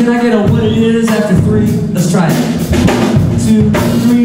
Can I get a what it is after three? Let's try it. Two, three.